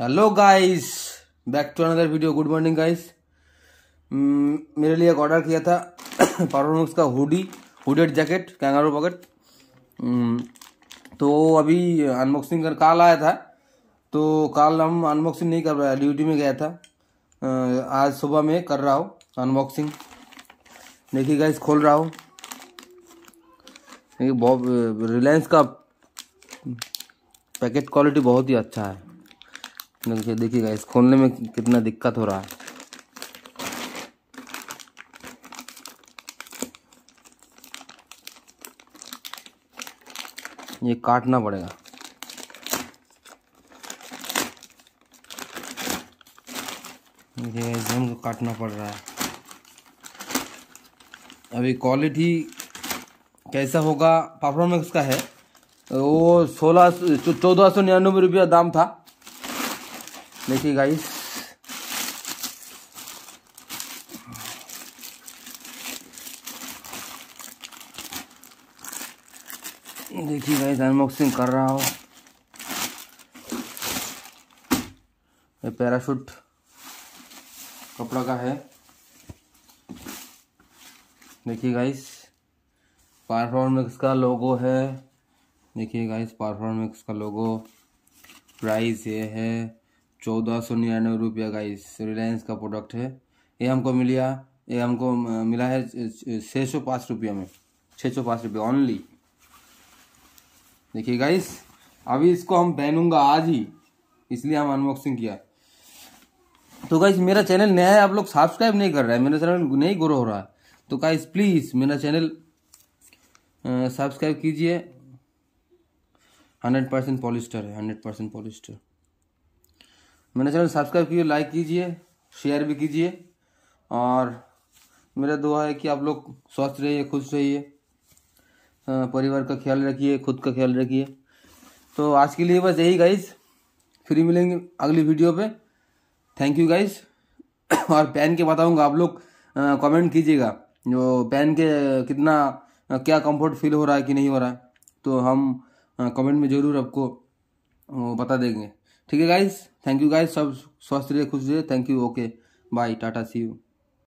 Hello guys back to another video good morning guys मेरे लिए एक ऑर्डर किया था। परफॉर्मेंस का hoodie hooded jacket kangaroo pocket तो अभी अनबॉक्सिंग कर, काल आया था। तो काल हम अनबॉक्सिंग नहीं कर रहा ड्यूटी में गया था। आज सुबह में कर रहा हूँ अनबॉक्सिंग देखिए गाइस खोल रहा हूँ। बहुत रिलायंस का पैकेट क्वालिटी बहुत ही अच्छा है। देखिए देखिए गाइस खोलने में कितना दिक्कत हो रहा है। ये काटना पड़ेगा। देखिए गाइस हमको काटना पड़ रहा है। अभी क्वालिटी कैसा होगा परफॉर्मेंस का है, वो सोलह चौदह सौ निन्यानवे रुपया दाम था। देखिए गाइस देखिए गाइस अनबॉक्सिंग कर रहा हूँ। ये पैराशूट कपड़ा का है। देखिए गाइस परफॉर्मेक्स का लोगो है। देखिए गाइस परफॉर्मेक्स का लोगो प्राइस ये है। चौदह सौ निन्यानवे रुपया गाइस रिलायंस का प्रोडक्ट है। ये हमको मिला ये हमको मिला है छः सौ पाँच रुपया में। छः सौ पाँच रुपया ओनली देखिए गाइस अभी इसको हम पहनूँगा आज ही। इसलिए हम अनबॉक्सिंग किया। तो गाइस मेरा चैनल नया है, आप लोग सब्सक्राइब नहीं कर रहे हैं। मेरा चैनल नहीं ग्रो हो रहा है। तो गाइस प्लीज़ मेरा चैनल सब्सक्राइब कीजिए। हंड्रेड परसेंट पॉलिस्टर है, हंड्रेड परसेंट पॉलिस्टर। मेरा चैनल सब्सक्राइब कीजिए लाइक कीजिए शेयर भी कीजिए। और मेरा दुआ है कि आप लोग स्वस्थ रहिए, खुश रहिए परिवार का ख्याल रखिए, खुद का ख्याल रखिए। तो आज के लिए बस यही गाइस फिर मिलेंगे अगली वीडियो पे। थैंक यू गाइस और पहन के बताऊँगा, आप लोग कमेंट कीजिएगा। जो पहन के कितना क्या कंफर्ट फील हो रहा है कि नहीं हो रहा है तो हम कमेंट में ज़रूर आपको बता देंगे। ठीक है गाइस थैंक यू गाइस सब स्वस्थ रहिए, खुश रहिए. Thank you okay bye tata see you